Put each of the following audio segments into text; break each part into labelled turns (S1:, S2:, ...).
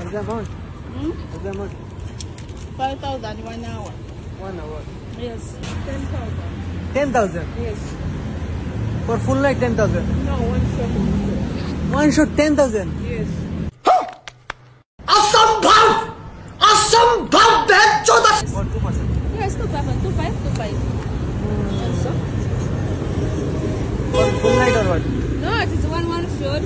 S1: What's the amount?
S2: Hmm?
S1: What's the amount?
S2: 5,000 one hour.
S1: One hour.
S2: Yes. 10,000.
S1: Ten thousand.
S2: Yes.
S1: For full night, ten thousand.
S2: No, one shot.
S1: One shot, ten thousand.
S2: Yes.
S1: For two person.
S2: Yes, two five, two five, two five. Also?
S1: For full night or what?
S2: No, it is one one shot.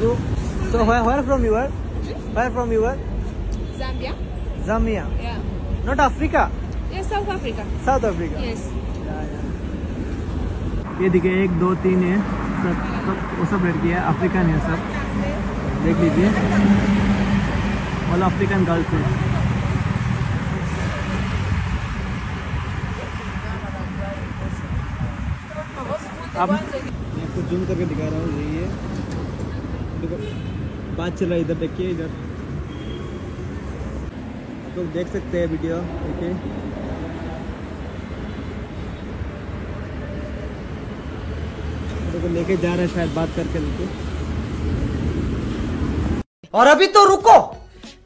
S1: You. So where, where from you are? Where from you are?
S2: Zambia?
S1: Zambia.
S2: Yeah.
S1: Not Africa.
S2: Yes, South Africa.
S1: South Africa.
S2: Yes.
S1: ये देखिए एक दो तीन है सब सब वो सब लड़की है अफ्रीकन है सब देख लीजिए ऑल अफ्रीकन गर्ल्स है अब मैं आपको जूम करके दिखा रहा हूँ यही है बात चल रहा है इधर देखिए इधर आप लोग देख सकते हैं वीडियो देखिए लेके जा रहा है शायद बात करके लेके
S3: और अभी तो रुको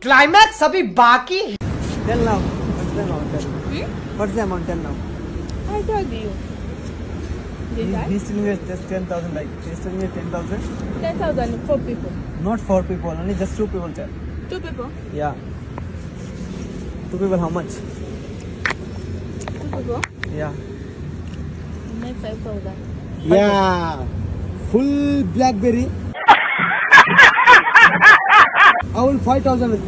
S3: क्लाइमैक्स अभी बाकी है
S1: now. What's the amount? Tell.
S2: Hmm?
S1: What's the amount? Tell now.
S2: I told you. Did I?
S1: he's telling me just 10,000 like. He's telling me 10,000.
S2: 10,000 for people.
S1: Not four people, only just two people tell.
S2: Two people.
S1: Yeah. Two people how much?
S2: Two people.
S1: Yeah.
S2: Make 5,000.
S1: Yeah. Full blackberry. I will 5,000.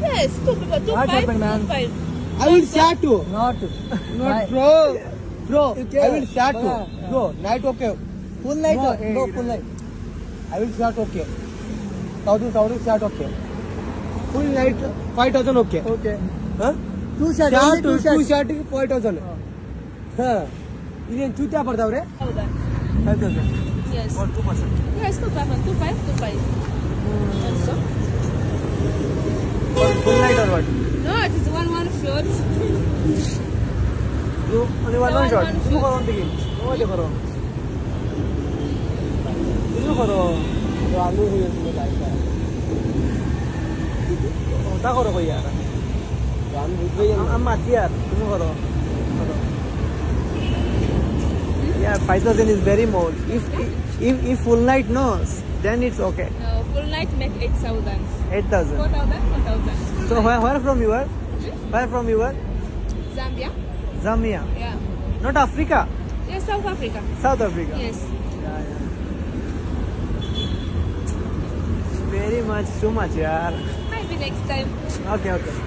S2: Yes, two people. Two five, two five.
S1: I will share too. Not.
S3: Not bro bro
S1: Okay.
S3: I will start to
S1: Yeah.
S3: bro night okay
S1: Full night
S3: no,
S1: or
S3: no full night I will start okay thousand thousand start okay full night five thousand okay
S1: Okay.
S3: huh
S1: Two shot.
S3: start
S1: only
S3: to
S1: two shot.
S3: two start five thousand हाँ ಇದೇನು ಚೂತ್ಯಾ ಬರ್ತಾವ್ರೆ
S2: Thousand.
S1: 5,000.
S2: Yes.
S1: For two person.
S2: Yes, two five, two five, two five. Also?
S1: For full night or what?
S2: No, it is one one shot.
S1: You only one, one shot.
S2: Hindi
S1: mo
S2: karong
S1: tingin. Hindi mo karong. Hindi mo
S3: karong. Ralo ko yun
S1: tumatay ka. Tako ro
S3: ko yara. Ralo ko
S1: yun. Ang amat yar. Hindi mo karong. Yeah, 5000 is very more. If, if if full night no, then it's okay.
S2: No, full night make 8000.
S1: 8000.
S2: 4000, 4000.
S1: So where, where from you are? Where from you are?
S2: Zambia.
S1: Zambia.
S2: Yeah.
S1: Not Africa.
S2: Yes, South Africa.
S1: South Africa.
S2: Yes.
S1: Yeah, yeah. Very much, too much, yaar.
S2: Maybe next time.
S1: Okay, okay.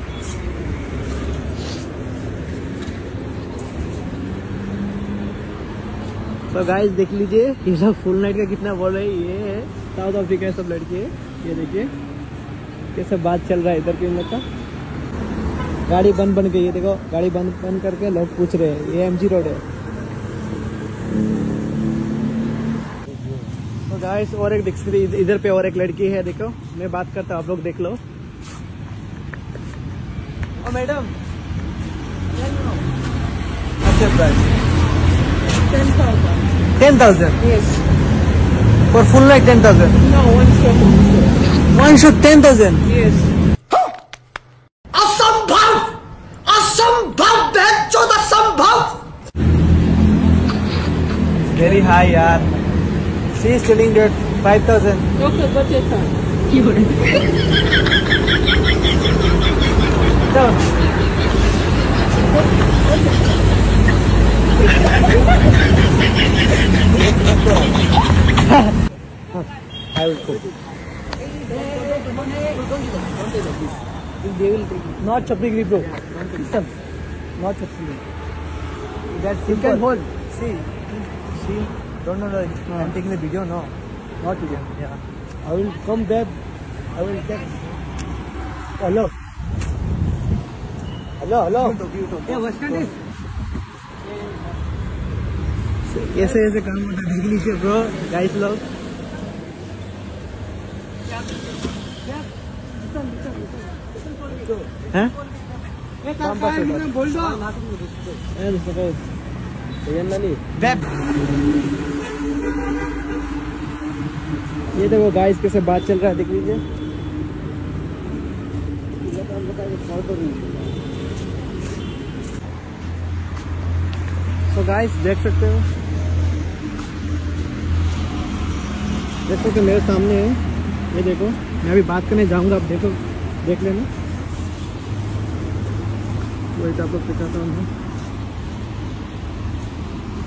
S1: तो guys देख लीजिए ये सब full night का कितना बोल रहे हैं ये है साउथ अफ्रीका सब लड़के ये देखिए ये सब बात चल रहा है इधर के इन लोग का गाड़ी बंद बन गई है। देखो गाड़ी बंद बंद करके लोग पूछ रहे हैं ये एमजी रोड है। तो गाइस और एक इधर पे और एक लड़की है देखो मैं बात करता हूँ आप लोग देख लो। ओ मैडम अच्छा price
S2: ten
S1: thousand. For full night ten
S2: thousand. One shot
S1: ten thousand. यार she is telling that five thousand
S2: Okay, but your turn.
S1: I will cook. They will take not chapri bro. Not chapri. That you can hold. See, she don't know that I'm taking the video. No, not video. Yeah. I will come back. I will take. Hello. Hello, hello. You talk, you talk. Yeah, what's this? ऐसे ऐसे काम होता है देख लीजिए bro guys लोग हैं
S3: बोल दो
S1: ये देखो गाइस कैसे बात चल रहा है देख लीजिए तो गाइस देख सकते हो? देख सकते मेरे सामने है। ये देखो मैं अभी बात करने जाऊँगा आप देखो देख लेना। वही तो आप लोग दिखाता हूँ।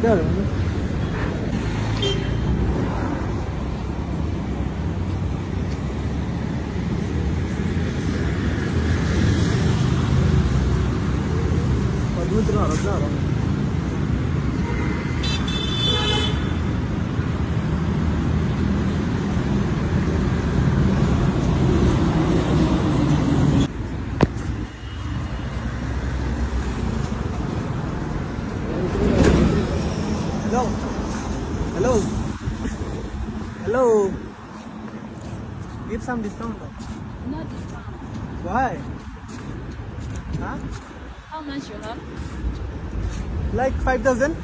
S1: क्या हो रहा some discount.
S2: No discount.
S1: Why? Huh?
S2: How much you have?
S1: Like 5000?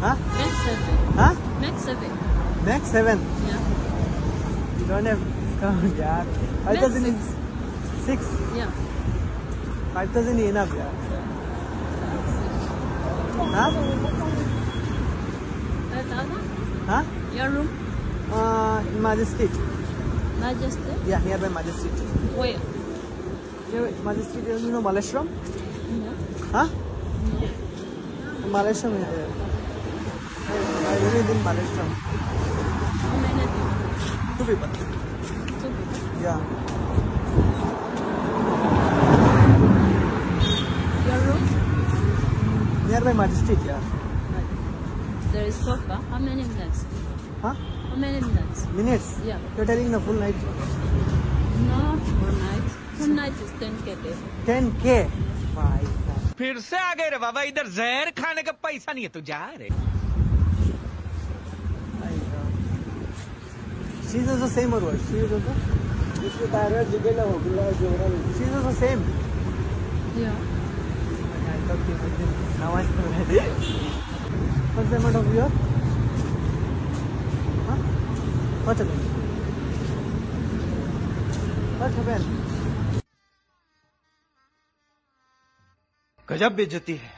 S1: Huh?
S2: Max 7.
S1: Huh?
S2: Max 7.
S1: Max 7.
S2: Yeah.
S1: You don't have discount, yeah. 5000
S2: Max
S1: is 6.
S2: Yeah.
S1: 5000 is enough, yeah. Huh?
S2: 5,000?
S1: Huh?
S2: Your room?
S1: Uh, in Majestic.
S2: Majesty?
S1: Yeah, nearby Majestic.
S2: Where?
S1: Here, Majestic, you know Maleshram?
S2: No.
S1: Huh? Maleshram, yeah. yeah. I, live in Maleshram.
S2: How many people?
S1: Two people.
S2: Two people.
S1: Yeah.
S2: Your room?
S1: Nearby Majestic, yeah.
S2: There is sofa. How many minutes?
S1: Huh?
S2: Minutes?
S1: Minutes?
S2: Yeah.
S1: You're telling the full night.
S2: No, one night. One night is 10k
S1: 10k. Five.
S4: फिर से आ गए रे बाबा इधर जहर खाने का पैसा नहीं है तू जा रे
S1: She's also same or what? She is also? She's also same.
S2: Yeah.
S1: I thought she was Now I know. What's the amount of your? What happened? What happened?
S4: गजब बेइज्जती है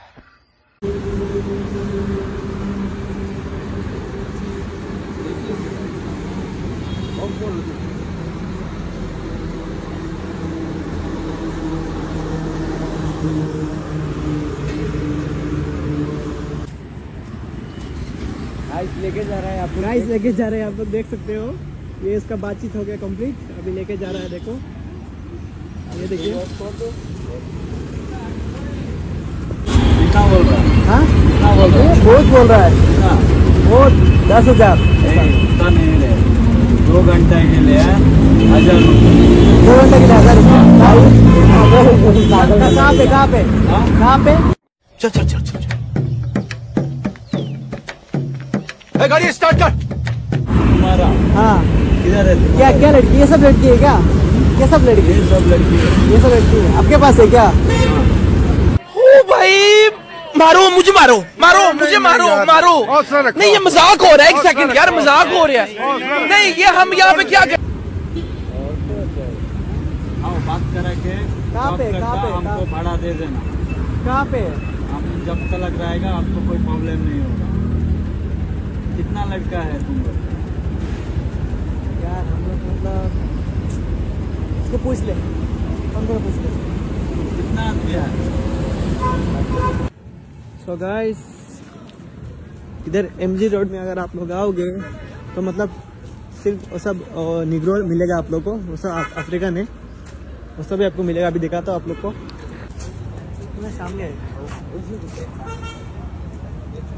S1: प्राइस लेके जा रहा है आप प्राइस लेके जा रहे हैं आप लोग देख सकते हो। ये इसका बातचीत हो गया कंप्लीट अभी लेके जा रहा है देखो। ये देखिए।
S3: कितना बोल रहा है।
S1: हाँ?
S3: कितना बोल रहा है।
S1: बहुत बोल रहा है।
S3: कितना?
S1: दस हज़ार।
S3: दो घंटे के लिए हज़ार रुपये
S1: दो घंटे के लिए हज़ार रुपये कहाँ पे कहाँ पे?
S3: हाँ?
S1: कहाँ पे?
S4: चल चल चल चल। गाड़ी स्टार्ट कर।
S1: हाँ।
S3: किधर है
S1: क्या क्या लड़की? ये सब लड़की है क्या? ये सब लड़की?
S3: ये सब लड़की है।
S1: ये सब लड़की है। आपके पास है क्या?
S4: ओ भाई मारो मुझे मारो। मारो मुझे मारो मारो। नहीं ये मज़ाक हो रहा है एक सेकंड यार मज़ाक हो रहा है। नहीं ये हम यहाँ पे क्या कर
S3: हाँ बात करा के
S1: कहाँ पे,
S3: हमको भाड़ा दे देना।
S1: कहाँ पे?
S3: हम जब तक रहेगा आपको कोई प्रॉब्लम नहीं होगा। कितना लड़का है तुम लोग?
S1: यार हम लोग मतलब इसको पूछ ले। हमको पूछ ले।
S3: कितना दिया
S1: सो गाइस इधर एमजी रोड में अगर आप लोग आओगे तो मतलब सिर्फ़ वो सब निग्रो मिलेगा आप लोग को वो सब अफ- अफ्रीकन है। वो सब भी आपको मिलेगा अभी दिखाता हूँ आप लोग को।
S5: अपने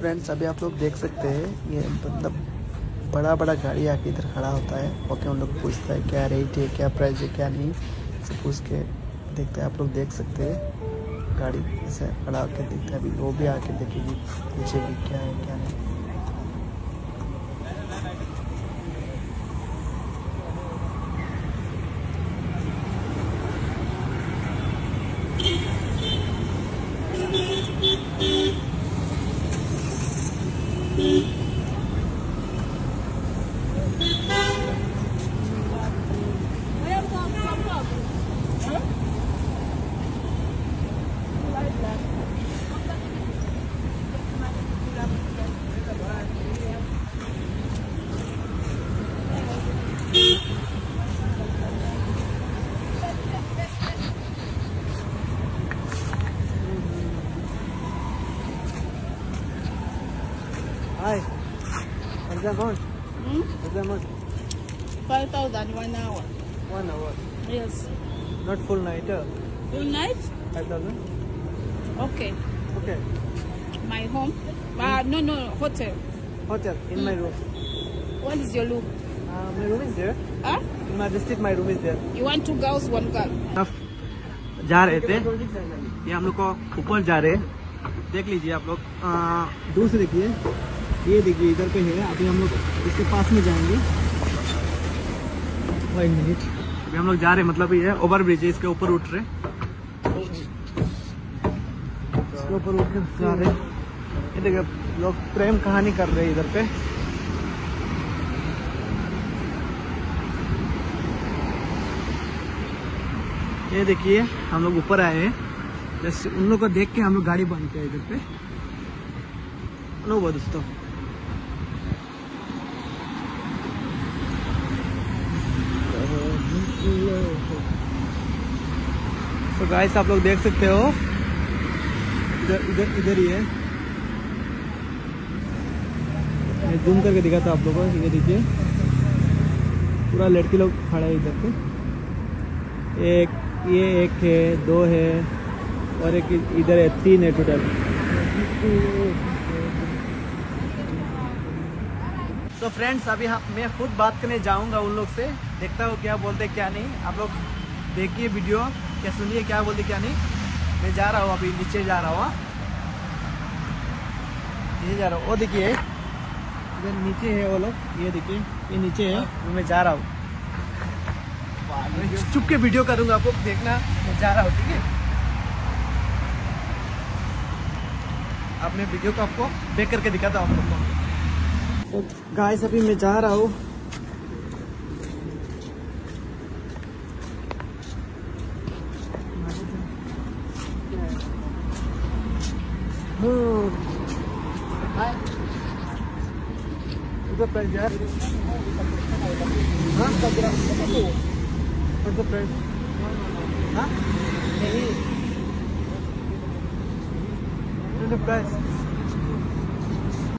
S6: फ्रेंड्स अभी आप लोग देख सकते हैं, ये मतलब बड़ा बड़ा गाड़ी आके इधर खड़ा होता है ओके उन लोग पूछता है क्या रेट है, क्या प्राइस है, क्या नहीं, सब पूछ के देखते हैं, आप लोग देख सकते हैं। गाड़ी ऐसे खड़ा होकर देखते हैं, अभी वो भी आके देखेगी, पूछेगी क्या है, क्या नहीं
S5: Hi. What's the amount? What's the amount?
S2: Five thousand one hour.
S5: One hour.
S2: Yes.
S5: Not full night. Uh,
S2: Full night?
S5: Five thousand.
S2: Okay.
S5: Okay.
S2: My home. Uh, no, no, hotel.
S5: Hotel in my room.
S2: What is your room?
S5: Uh, my room is there.
S2: Huh?
S5: In my district, my room is there.
S2: You want two girls, one girl?
S1: जा रहे थे ये हम लोग को ऊपर जा रहे हैं देख लीजिए आप लोग से देखिए ये देखिए, इधर पे है, अभी हम लोग इसके पास में जाएँगे। अभी हम लोग जा रहे हैं मतलब ये ओवर ब्रिज है, इसके ऊपर उठ रहे इसके ऊपर उठ के जा रहे ये देखिए, लोग प्रेम कहानी कर रहे हैं इधर पे। ये देखिए, हम लोग ऊपर आए हैं। जैसे उन लोग को देख के हम लोग गाड़ी बंद किया इधर पे। अनुभव दोस्तों। तो गाइस आप लोग देख सकते हो। इधर इधर इधर ही है। मैं जूम करके दिखाता हूँ आप लोगों को, ये देखिए। पूरा लड़की लोग खड़ा है इधर पे। एक, ये एक है, दो है, और एक इधर है, तीन है टोटल तो फ्रेंड्स अभी हम मैं खुद बात करने जाऊँगा उन लोग से। देखता हूँ क्या बोलते क्या नहीं। आप लोग देखिए वीडियो, क्या सुनिए, क्या बोलते क्या नहीं। मैं जा रहा हूँ अभी, नीचे जा रहा हूँ नीचे जा रहा हूँ। वो देखिए, इधर नीचे है वो लोग। ये देखिए, ये नीचे है मैं जा रहा हूँ। चुप के वीडियो करूँगा आपको, देखना, मैं जा रहा हूँ, ठीक है। अपने वीडियो को आपको बैक करके दिखाता हूँ आप लोग को। गाइस अभी मैं जा रहा हूँ। प्राइस यार हाँ? Huh? What's the price?